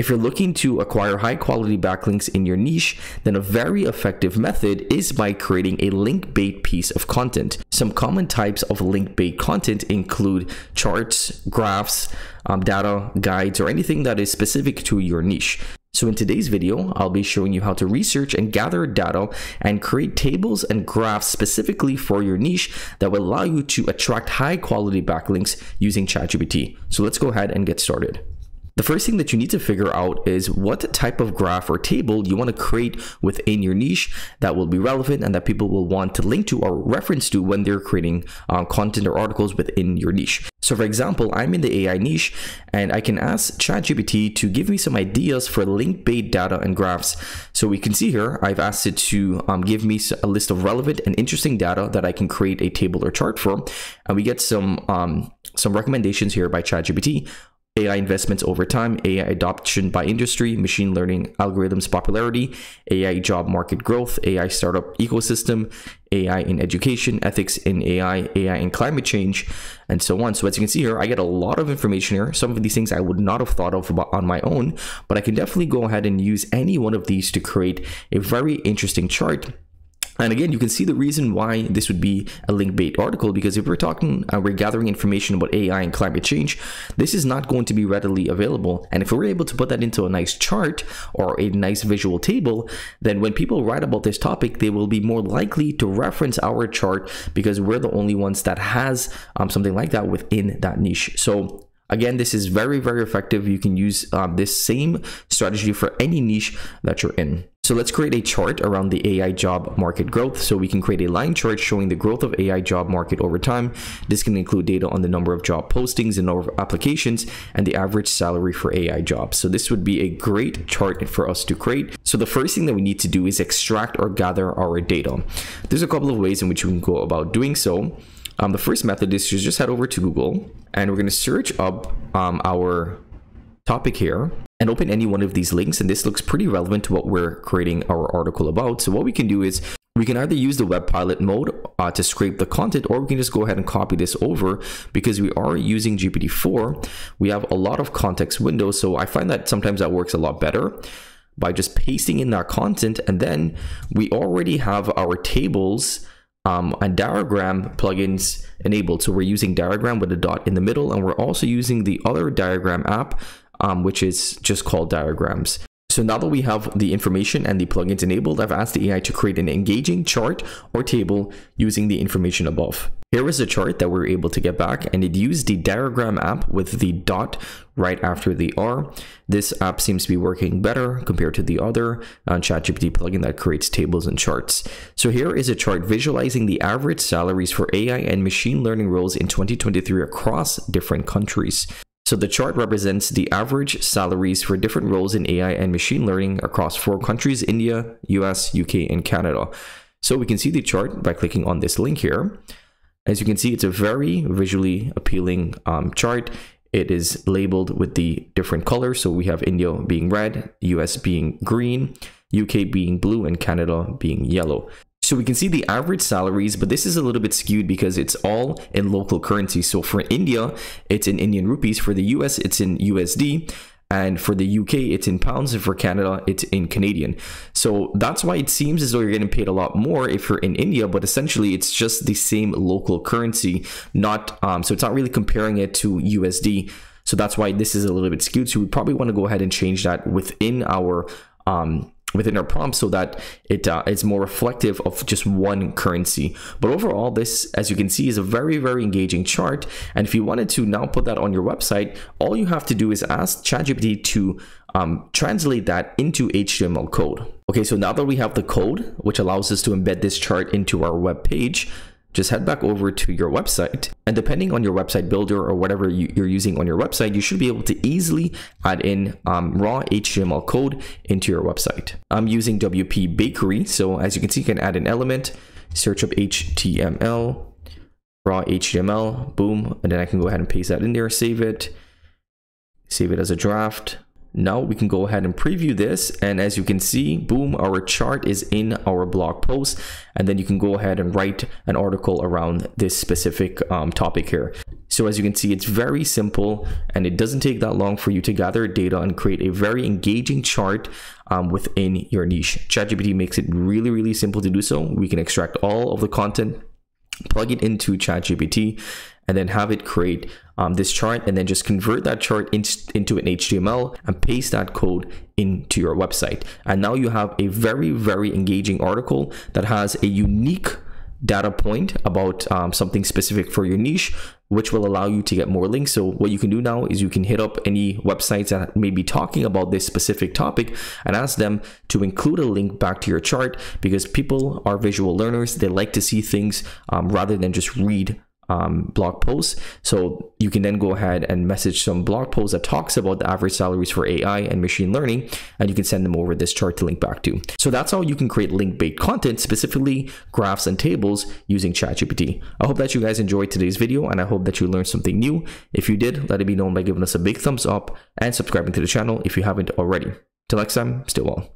If you're looking to acquire high quality backlinks in your niche, then a very effective method is by creating a link bait piece of content. Some common types of link bait content include charts, graphs, um, data, guides, or anything that is specific to your niche. So in today's video, I'll be showing you how to research and gather data and create tables and graphs specifically for your niche that will allow you to attract high quality backlinks using ChatGPT. So let's go ahead and get started. The first thing that you need to figure out is what type of graph or table you want to create within your niche that will be relevant and that people will want to link to or reference to when they're creating uh, content or articles within your niche. So for example, I'm in the AI niche and I can ask ChatGPT to give me some ideas for link bait data and graphs. So we can see here, I've asked it to um, give me a list of relevant and interesting data that I can create a table or chart for. And we get some um, some recommendations here by ChatGPT AI investments over time, AI adoption by industry, machine learning algorithms popularity, AI job market growth, AI startup ecosystem, AI in education, ethics in AI, AI in climate change, and so on. So as you can see here, I get a lot of information here. Some of these things I would not have thought of on my own, but I can definitely go ahead and use any one of these to create a very interesting chart and again, you can see the reason why this would be a link bait article because if we're talking, uh, we're gathering information about AI and climate change, this is not going to be readily available. And if we're able to put that into a nice chart or a nice visual table, then when people write about this topic, they will be more likely to reference our chart because we're the only ones that has um, something like that within that niche. So Again, this is very, very effective. You can use um, this same strategy for any niche that you're in. So let's create a chart around the AI job market growth. So we can create a line chart showing the growth of AI job market over time. This can include data on the number of job postings and number of applications and the average salary for AI jobs. So this would be a great chart for us to create. So the first thing that we need to do is extract or gather our data. There's a couple of ways in which we can go about doing so. Um, the first method is to just head over to Google and we're going to search up um, our topic here and open any one of these links. And this looks pretty relevant to what we're creating our article about. So what we can do is we can either use the web pilot mode uh, to scrape the content or we can just go ahead and copy this over because we are using GPT-4. We have a lot of context windows. So I find that sometimes that works a lot better by just pasting in that content. And then we already have our tables um, and diagram plugins enabled. So we're using diagram with a dot in the middle and we're also using the other diagram app um, which is just called diagrams. So now that we have the information and the plugins enabled, I've asked the AI to create an engaging chart or table using the information above. Here is a chart that we are able to get back and it used the diagram app with the dot right after the R. This app seems to be working better compared to the other uh, ChatGPT plugin that creates tables and charts. So here is a chart visualizing the average salaries for AI and machine learning roles in 2023 across different countries. So the chart represents the average salaries for different roles in AI and machine learning across four countries, India, US, UK, and Canada. So we can see the chart by clicking on this link here. As you can see, it's a very visually appealing um, chart. It is labeled with the different colors. So we have India being red, US being green, UK being blue, and Canada being yellow. So we can see the average salaries, but this is a little bit skewed because it's all in local currency. So for India, it's in Indian rupees. For the US, it's in USD. And for the UK, it's in pounds. And for Canada, it's in Canadian. So that's why it seems as though you're getting paid a lot more if you're in India, but essentially it's just the same local currency, not um, so it's not really comparing it to USD. So that's why this is a little bit skewed. So we probably want to go ahead and change that within our um, within our prompt so that it uh, is more reflective of just one currency. But overall, this, as you can see, is a very, very engaging chart. And if you wanted to now put that on your website, all you have to do is ask ChatGPT to um, translate that into HTML code. Okay, so now that we have the code, which allows us to embed this chart into our web page, just head back over to your website. And depending on your website builder or whatever you, are using on your website you should be able to easily add in um, raw html code into your website. I'm using wp bakery. So as you can see you can add an element search up html raw html boom and then i can go ahead and paste that in there save it save it as a draft now we can go ahead and preview this and as you can see, boom, our chart is in our blog post and then you can go ahead and write an article around this specific um, topic here. So as you can see, it's very simple and it doesn't take that long for you to gather data and create a very engaging chart um, within your niche. ChatGPT makes it really, really simple to do so. We can extract all of the content, plug it into ChatGPT, and then have it create um, this chart and then just convert that chart in, into an HTML and paste that code into your website. And now you have a very, very engaging article that has a unique data point about um, something specific for your niche which will allow you to get more links. So what you can do now is you can hit up any websites that may be talking about this specific topic and ask them to include a link back to your chart because people are visual learners. They like to see things um, rather than just read um, blog posts. So you can then go ahead and message some blog posts that talks about the average salaries for AI and machine learning, and you can send them over this chart to link back to. So that's how you can create link-bait content, specifically graphs and tables using ChatGPT. I hope that you guys enjoyed today's video, and I hope that you learned something new. If you did, let it be known by giving us a big thumbs up and subscribing to the channel if you haven't already. Till next time, stay well.